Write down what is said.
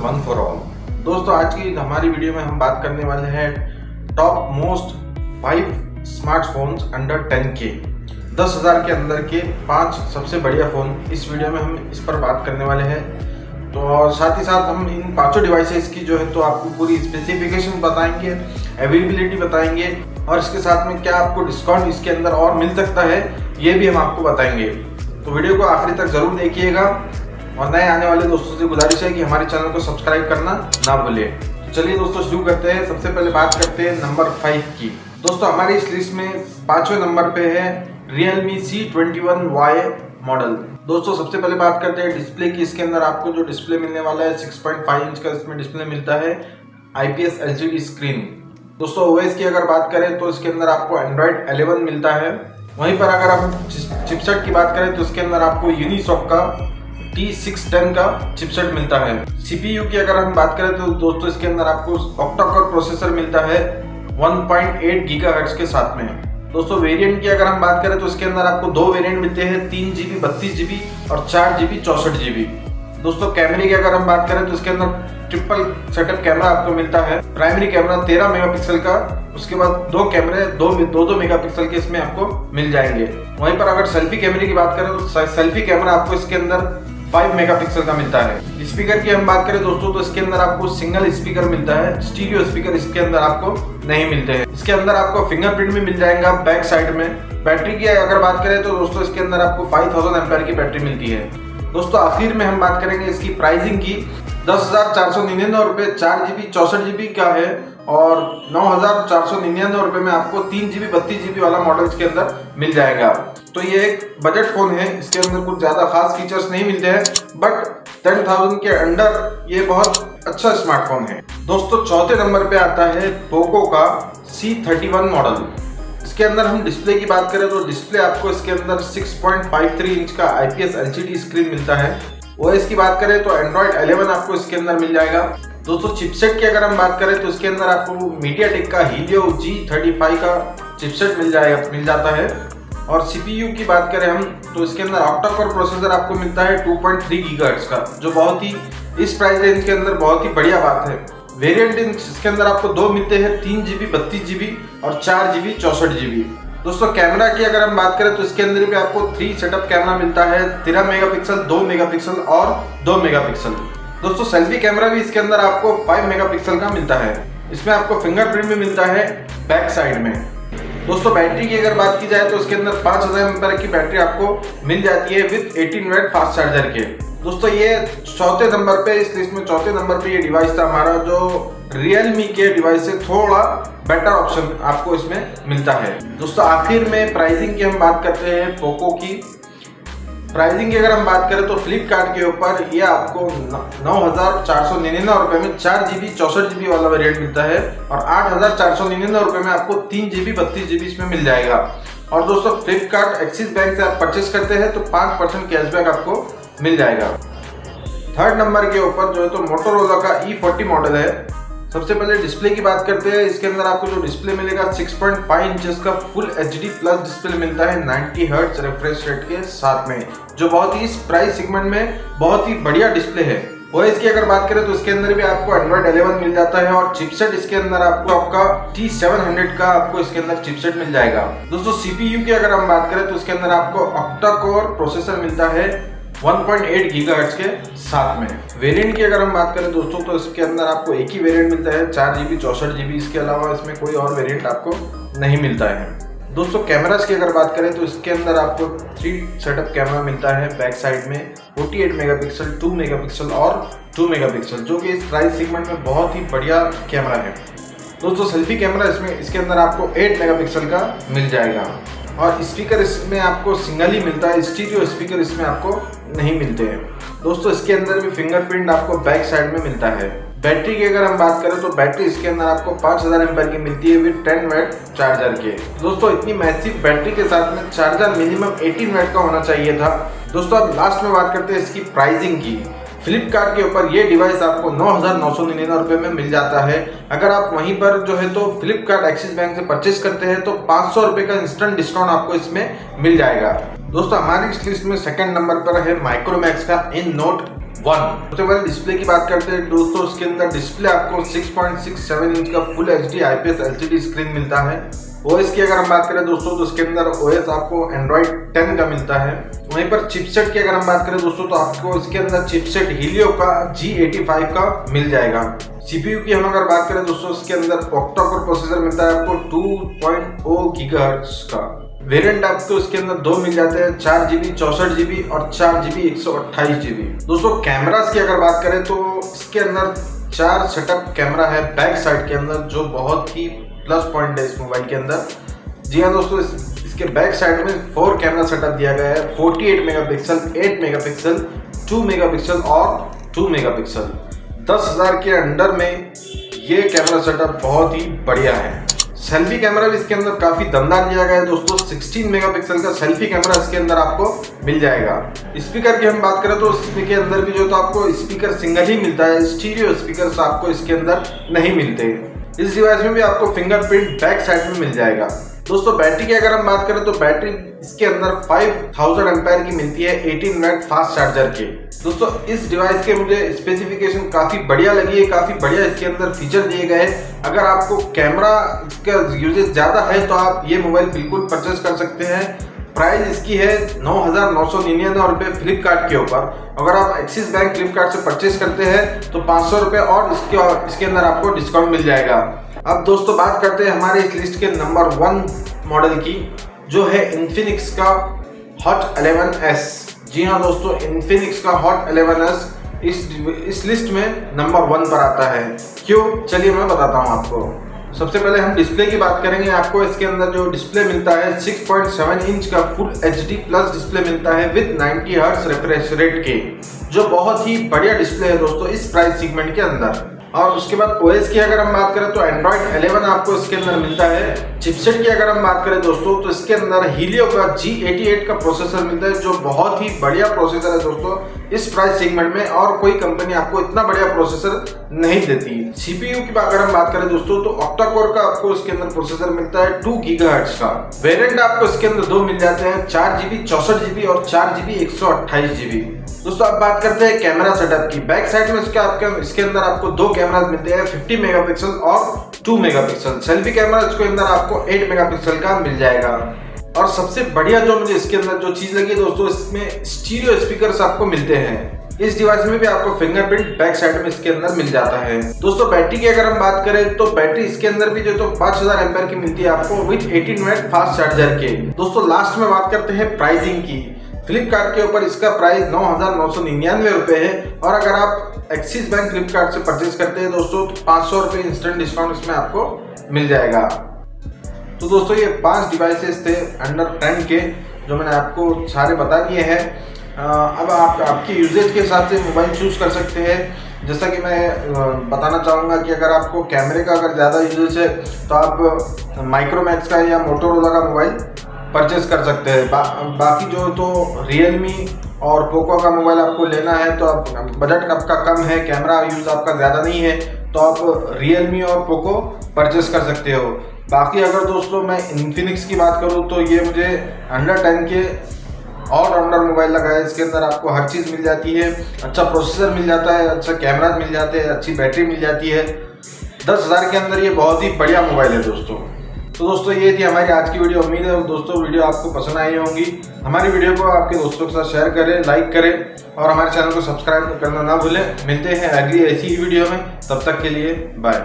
One for all दोस्तों, आज की हमारी वीडियो में हम बात करने वाले हैं top most five smartphones under ten के दस हज़ार के अंदर के पाँच सबसे बढ़िया फ़ोन इस वीडियो में हम इस पर बात करने वाले हैं। तो और साथ ही साथ हम इन पाँचों डिवाइसेस की जो है तो आपको पूरी स्पेसिफिकेशन बताएँगे अवेलेबिलिटी बताएँगे और इसके साथ में क्या आपको डिस्काउंट इसके अंदर और मिल सकता है, ये भी हम आपको बताएँगे। तो वीडियो को आखिरी तक ज़रूर देखिएगा। और नए आने वाले दोस्तों से गुजारिश है कि हमारे चैनल को सब्सक्राइब करना ना भूले तो चलिए दोस्तों, शुरू करते हैं। सबसे पहले बात करते हैं नंबर फाइव की। दोस्तों, हमारी इस लिस्ट में पाँचवें नंबर पे है Realme C21Y मॉडल दोस्तों, सबसे पहले बात करते हैं डिस्प्ले की। इसके अंदर आपको जो डिस्प्ले मिलने वाला है 6.5 इंच का इसमें डिस्प्ले मिलता है IPS LCD स्क्रीन दोस्तों ओएस की अगर बात करें तो इसके अंदर आपको एंड्रॉयड 11 मिलता है। वहीं पर अगर आप चिपसेट की बात करें तो इसके अंदर आपको यूनिसॉक का T610 का चिपसेट मिलता है। सीपीयू की अगर हम बात करें तो दोस्तों, इसके अंदर आपको प्रोसेसर मिलता है 1.8 गीगाहर्ट्ज के साथ में। दोस्तों वेरिएंट की अगर हम बात करें तो इसके अंदर आपको दो वेरिएंट मिलते हैं, तीन जीबी बत्तीस जीबी और चार जीबी चौसठ जीबी दोस्तों कैमरे की अगर हम बात करें तो इसके अंदर ट्रिपल सेटअप कैमरा आपको मिलता है। प्राइमरी कैमरा 13 मेगापिक्सल का, उसके बाद दो कैमरे दो दो दो मेगापिक्सल के इसमें आपको मिल जाएँगे। वहीं पर अगर सेल्फी कैमरे की बात करें तो सेल्फी कैमरा आपको इसके अंदर 5 मेगापिक्सल का मिलता है। स्पीकर की हम बात करें दोस्तों तो इसके अंदर आपको सिंगल स्पीकर मिलता है। स्टीरियो स्पीकर इसके अंदर आपको नहीं मिलते हैं। इसके अंदर आपको फिंगरप्रिंट भी मिल जाएगा बैक साइड में। बैटरी की अगर बात करें तो दोस्तों, इसके अंदर आपको 5000 थाउज़ेंड की बैटरी मिलती है। दोस्तों, आखिर में हम बात करेंगे इसकी प्राइसिंग की। दस हज़ार चार सौ निन्यानवे रुपये चार जीबी, चौसठ जीबी का है? और नौ हज़ार चार सौ निन्यानवे रुपये में आपको तीन जीबी, बत्तीस जीबी वाला मॉडल इसके अंदर मिल जाएगा। तो ये एक बजट फ़ोन है, इसके अंदर कुछ ज़्यादा खास फीचर्स नहीं मिलते हैं बट टेन थाउज़ेंड के अंडर ये बहुत अच्छा स्मार्टफ़ोन है। दोस्तों, चौथे नंबर पे आता है पोको का सी थर्टी वन मॉडल इसके अंदर हम डिस्प्ले की बात करें तो डिस्प्ले आपको इसके अंदर 6.53 इंच का IPS LCD स्क्रीन मिलता है। ओएस की बात करें तो एंड्रॉइड 11 आपको इसके अंदर मिल जाएगा। दोस्तों चिपसेट की अगर हम बात करें तो इसके अंदर आपको मीडिया टेक का हीलियो G35 का चिपसेट मिल जाएगा मिल जाता है। और सीपीयू की बात करें हम तो इसके अंदर ऑक्टा कोर प्रोसेसर आपको मिलता है 2.3 गीगाहर्ट्ज का, जो बहुत ही, इस प्राइस रेंज के अंदर बहुत ही बढ़िया बात है। वेरिएंट इसके अंदर आपको दो मिलते हैं, तीन जीबी बत्तीस जीबी और चार जीबी चौसठ जीबी दोस्तों कैमरा की अगर हम बात करें तो इसके अंदर भी आपको थ्री सेटअप कैमरा मिलता है, तेरह मेगापिक्सल दो मेगापिक्सल और दो मेगापिक्सल दोस्तों सेल्फी कैमरा भी इसके अंदर आपको फाइव मेगापिक्सल का मिलता है। इसमें आपको फिंगरप्रिंट भी मिलता है बैक साइड में। दोस्तों, बैटरी की अगर बात की जाए तो इसके अंदर पाँच हज़ार की बैटरी आपको मिल जाती है विद 18 वेट फास्ट चार्जर के। दोस्तों, ये चौथे नंबर पे, इस लिस्ट में चौथे नंबर पे ये डिवाइस था हमारा, जो Realme के डिवाइस से थोड़ा बेटर ऑप्शन आपको इसमें मिलता है। दोस्तों, आखिर में प्राइसिंग की हम बात करते हैं पोको की। प्राइसिंग की अगर हम बात करें तो फ्लिपकार्ट के ऊपर ये आपको नौ हज़ार चार सौ निन्यानवे रुपए में चार जी जीबी चौसठ जीबी वाला वेरिएंट मिलता है और आठ हज़ार चार सौ निन्यानवे रुपए में आपको तीन जीबी बत्तीस जीबी इसमें मिल जाएगा। और दोस्तों फ्लिपकार्ट एक्सिस बैंक से आप परचेस करते हैं तो पाँच परसेंट कैशबैक आपको मिल जाएगा। थर्ड नंबर के ऊपर जो है तो मोटोरोला का ई फोर्टी मॉडल है। सबसे पहले डिस्प्ले की बात करते हैं। इसके अंदर आपको जो डिस्प्ले मिलेगा 6.5 इंचेस का फुल एचडी प्लस डिस्प्ले मिलता है 90 हर्ट्ज रिफ्रेश रेट के साथ में, जो बहुत ही इस प्राइस सेगमेंट में बहुत ही बढ़िया डिस्प्ले है। ओएस की अगर बात करें तो इसके अंदर भी आपको एंड्रॉइड 11 मिल जाता है और चिपसेट इसके अंदर आपको आपका T700 का आपको इसके अंदर चिपसेट मिल जाएगा। दोस्तों सीपीयू की अगर हम बात करें तो इसके अंदर आपको ऑक्टा कोर प्रोसेसर मिलता है। 1.8 गीगाहर्ट्ज के साथ में। वेरिएंट की अगर हम बात करें दोस्तों तो इसके अंदर आपको एक ही वेरिएंट मिलता है, चार जी जीबी, चौसठ जीबी। इसके अलावा इसमें कोई और वेरिएंट आपको नहीं मिलता है। दोस्तों कैमरास की अगर बात करें तो इसके अंदर आपको थ्री सेटअप कैमरा मिलता है बैक साइड में 48 मेगापिक्सल 2 मेगापिक्सल और 2 मेगापिक्सल, जो कि इस प्राइस सेगमेंट में बहुत ही बढ़िया कैमरा है। दोस्तों, सेल्फी कैमरा इसमें, इसके अंदर आपको 8 मेगापिक्सल का मिल जाएगा। और स्पीकर इसमें आपको सिंगल ही मिलता है स्टीरियो स्पीकर इसमें आपको नहीं मिलते हैं। दोस्तों, इसके अंदर भी फिंगरप्रिंट आपको बैक साइड में मिलता है। बैटरी की अगर हम बात करें तो बैटरी इसके अंदर आपको 5000 हज़ार की मिलती है विद 10 वेट चार्जर के। दोस्तों, इतनी मैसिव बैटरी के साथ में चार्जर मिनिमम 18 वेट का होना चाहिए था। दोस्तों, अब लास्ट में बात करते हैं इसकी प्राइसिंग की। फ्लिपकार्ट के ऊपर ये डिवाइस आपको नौ हज़ार नौ सौ निन्यानवे रुपए में मिल जाता है। अगर आप वहीं पर जो है तो फ्लिपकार्ट एक्सिस बैंक से परचेस करते हैं तो पाँच सौ रुपए का इंस्टेंट डिस्काउंट आपको इसमें मिल जाएगा। दोस्तों, हमारी इस लिस्ट में सेकंड नंबर पर है माइक्रोमैक्स का इन नोट वन सबसे पहले डिस्प्ले की बात करते हैं। दोस्तों उसके अंदर डिस्प्ले आपको 6.67 इंच का full H D LCD screen मिलता है। ओएस की अगर हम बात करें दोस्तों तो उसके अंदर ओएस आपको एंड्रॉइड 10 का मिलता है। वहीं पर चिपसेट की अगर हम बात करें दोस्तों तो आपको इसके अंदर चिपसेट हीलियो का G85 का मिल जाएगा। सीपीयू की हम अगर बात करें दोस्तों, इसके अंदर ऑक्टाकोर प्रोसेसर मिलता है आपको 2.0 गीगाहर्ट्ज का। वेरिएंट आपको इसके अंदर दो मिल जाते हैं, चार जीबी चौसठ जीबी और चार जीबी एक सौ अट्ठाईस जीबी दोस्तों कैमरास की अगर बात करें तो इसके अंदर चार सेटअप कैमरा है बैक साइड के अंदर, जो बहुत ही प्लस पॉइंट है इस मोबाइल के अंदर। जी हाँ दोस्तों इस, इसके बैक साइड में फोर कैमरा सेटअप दिया गया है। 48 मेगापिक्सल 8 मेगापिक्सल 2 मेगापिक्सल और 2 मेगापिक्सल 10000 के अंडर में ये कैमरा सेटअप बहुत ही बढ़िया है। सेल्फी कैमरा भी इसके अंदर काफ़ी दमदार दिया गया है दोस्तों। 16 मेगापिक्सल का सेल्फी कैमरा इसके अंदर आपको मिल जाएगा। स्पीकर की हम बात करें तो इसके के अंदर भी जो तो आपको स्पीकर सिंगल ही मिलता है। स्टीरियो स्पीकर आपको इसके अंदर नहीं मिलते। इस डिवाइस में भी आपको फिंगरप्रिंट बैक साइड में मिल जाएगा। दोस्तों बैटरी की अगर हम बात करें तो बैटरी इसके अंदर 5000 एम्पायर की मिलती है 18 मिनट फास्ट चार्जर के। दोस्तों, इस डिवाइस के मुझे स्पेसिफिकेशन काफ़ी बढ़िया लगी है, काफ़ी बढ़िया इसके अंदर फीचर दिए गए अगर आपको कैमरा इसका यूजेज ज़्यादा है तो आप ये मोबाइल बिल्कुल परचेज कर सकते हैं। प्राइस इसकी है नौ हज़ार नौ सौ निन्यानवे रुपये फ्लिपकार्ट के ऊपर। अगर आप एक्सिस बैंक फ्लिपकार्ट से परचेज करते हैं तो पाँच सौ रुपये और इसके इसके अंदर आपको डिस्काउंट मिल जाएगा। अब दोस्तों बात करते हैं हमारे इस लिस्ट के नंबर वन मॉडल की, जो है इन्फिनिक्स का हॉट 11s जी हाँ दोस्तों इन्फिनिक्स का हॉट 11s इस इस लिस्ट में नंबर वन पर आता है। क्यों? चलिए मैं बताता हूँ आपको। सबसे पहले हम डिस्प्ले की बात करेंगे। आपको इसके अंदर जो डिस्प्ले मिलता है 6.7 इंच का फुल एचडी प्लस डिस्प्ले मिलता है विद 90 हर्ट्ज रिफ्रेश रेट के, जो बहुत ही बढ़िया डिस्प्ले है दोस्तों, इस प्राइस सेगमेंट के अंदर। और उसके बाद ओएस की अगर हम बात करें तो एंड्रॉइड 11 आपको इसके अंदर मिलता है। चिपसेट की अगर हम बात करें दोस्तों तो इसके अंदर हीलियो का G88 का प्रोसेसर मिलता है, जो बहुत ही बढ़िया प्रोसेसर है दोस्तों, इस प्राइस सेगमेंट में। और कोई कंपनी आपको इतना बढ़िया प्रोसेसर नहीं देती। है सीपीयू की अगर हम बात करें दोस्तों तो ऑक्टा कोर का आपको इसके अंदर प्रोसेसर मिलता है टू गीगा का। वेरियंट आपको इसके अंदर दो मिल जाते हैं, चार जीबी चौसठ जीबी और चार जीबी एक सौ अट्ठाईस जीबी दोस्तों आप बात करते हैं कैमरा सेटअप की। बैक साइड में इसके आपके, इसके अंदर आपको दो कैमरा मिलते हैं 50 मेगापिक्सल और 2 मेगापिक्सल सेल्फी कैमरा इसके अंदर आपको 8 मेगापिक्सल का मिल जाएगा। और सबसे बढ़िया जो मुझे इसके अंदर जो चीज़ लगी दोस्तों, इसमें स्टीरियो स्पीकर आपको मिलते हैं। इस डिवाइस में भी आपको फिंगरप्रिंट बैक साइड में इसके अंदर मिल जाता है। दोस्तों बैटरी की अगर हम बात करें तो बैटरी इसके अंदर भी जो तो 5000 हज़ार की मिलती है आपको विथ 18 मिनट फास्ट चार्जर के। दोस्तों लास्ट में बात करते हैं प्राइसिंग की। फ्लिपकार्ट के ऊपर इसका प्राइस नौ हज़ार नौ सौ निन्यानवे रुपए है। और अगर आप एक्सिस बैंक फ्लिपकार्ट से परचेज करते हैं, दोस्तों तो पाँच सौ रुपये इंस्टेंट डिस्काउंट इसमें आपको मिल जाएगा। तो दोस्तों, ये पाँच डिवाइसेस थे अंडर टेन के, जो मैंने आपको सारे बता दिए हैं। अब आप, आपके यूजेज के हिसाब से मोबाइल चूज़ कर सकते हैं। जैसा कि मैं बताना चाहूँगा कि अगर आपको कैमरे का अगर ज़्यादा यूजेज है तो आप माइक्रोमैक्स का या मोटोरोला का मोबाइल परचेज कर सकते हैं। बा, बाकी जो तो रियलमी और पोको का मोबाइल आपको लेना है तो आप बजट आपका कम है कैमरा यूज़ आपका ज़्यादा नहीं है तो आप रियलमी और पोको परचेज कर सकते हो। बाकी अगर दोस्तों मैं इन्फिनिक्स की बात करूँ तो ये मुझे अंडर टेन के ऑलराउंडर मोबाइल लगा है। इसके अंदर आपको हर चीज़ मिल जाती है। अच्छा प्रोसेसर मिल जाता है अच्छा कैमरा मिल जाते हैं अच्छी बैटरी मिल जाती है। दस हज़ार के अंदर ये बहुत ही बढ़िया मोबाइल है दोस्तों। तो दोस्तों, ये थी हमारी आज की वीडियो। उम्मीद है दोस्तों, वीडियो आपको पसंद आई होंगी। हमारी वीडियो को आपके दोस्तों के साथ शेयर करें लाइक करें और हमारे चैनल को सब्सक्राइब करना ना भूलें। मिलते हैं अगली ऐसी ही वीडियो में। तब तक के लिए बाय